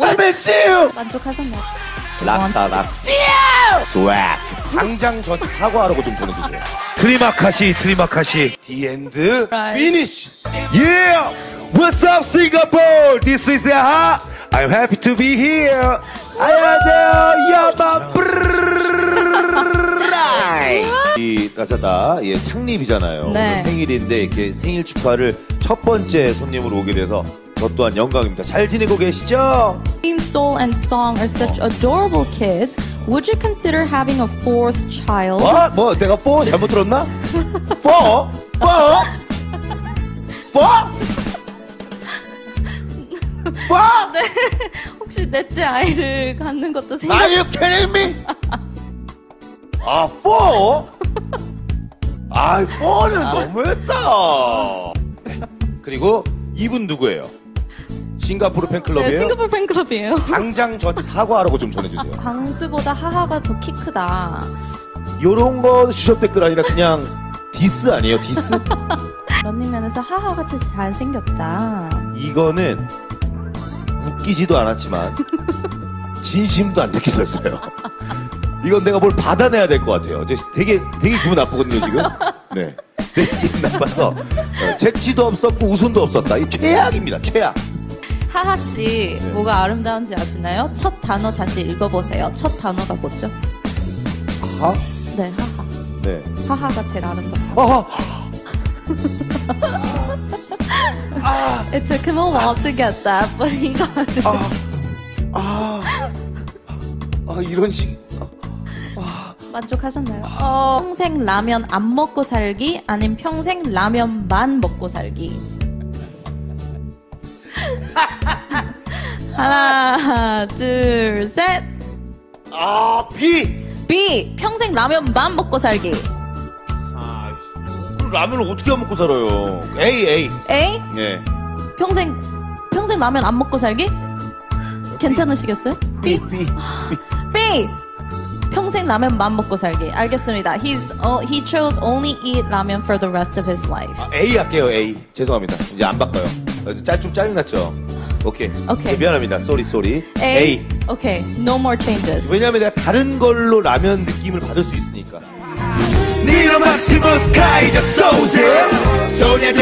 I miss you. 만족하셨나요? 락사 락. 스웩. 당장 저한테 사과하라고 좀 전해주세요. 트리마카시 트리마카시 The end. Right. Finish. Yeah What's up Singapore This is Aha I'm happy to be here 안녕하세요 야마 이 라자다 예, 창립이잖아요. 네. 오늘 생일인데 이렇게 생일 축하를 첫 번째 손님으로 오게 돼서 저 또한 영광입니다. 잘 지내고 계시죠? Team Soul and Song are such adorable kids. Would you consider having a fourth child? 뭐? 뭐 내가 4 잘못 들었나? 4? 4? 4? 4? 혹시 넷째 아이를 갖는 것도 생각? Are you kidding me? 아, 4? 아, 4는 너무했다. 그리고 이분 누구예요? 싱가포르 팬클럽이에요? 네, 싱가포르 팬클럽이에요. 당장 저한테 사과하라고 좀 전해주세요. 광수보다 하하가 더 키 크다. 요런 거 주접 댓글 아니라 그냥 디스 아니에요, 디스? 런닝맨에서 하하같이 잘생겼다. 이거는 웃기지도 않았지만 진심도 안 느껴졌어요. 이건 내가 뭘 받아내야 될 것 같아요. 이제 되게 되게 기분 나쁘거든요 지금. 네, 되게 기분 나빠서 어, 재치도 없었고 웃음도 없었다. 이 최악입니다, 최악. 하하씨, 뭐가 아름다운지 아시나요? 첫 단어 다시 읽어보세요. 첫 단어가 뭐죠? 아, 네, 하하. 네. 하하가 제일 아름답다. 아, It took him a while to get that, but he got it. 아, 아 이런 식. 만족하셨나요? 평생 라면 안 먹고 살기, 아니면 평생 라면만 먹고 살기. 하나, 둘, 셋. 아, B. B. 평생 라면만 먹고 살기. 아, 그럼 라면을 어떻게 안 먹고 살아요? A, A. A. 네. 평생 평생 라면 안 먹고 살기? 괜찮으시겠어요? B, B. B. 평생 라면만 먹고 살기. 알겠습니다. He's uh, he chose only eat ramen for the rest of his life. 아, A 할게요, A. 죄송합니다. 이제 안 바꿔요. 어, 짤, 좀 짜증났죠? 오케이. 오케이. 네, 미안합니다. Sorry, sorry. A. Okay. No more changes. 왜냐면 내가 다른 걸로 라면 느낌을 받을 수 있으니까. 니로 마시모 스카이저 소재 소녀